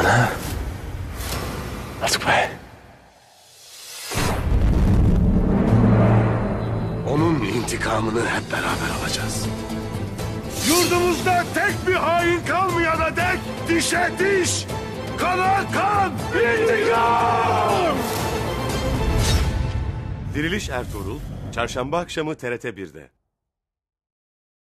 Ana. Artık be. Onun intikamını hep beraber alacağız. Yurdumuzda tek bir hain kalmayana dek dişe diş, kana kan, intikam! Diriliş Ertuğrul, Çarşamba akşamı TRT 1'de.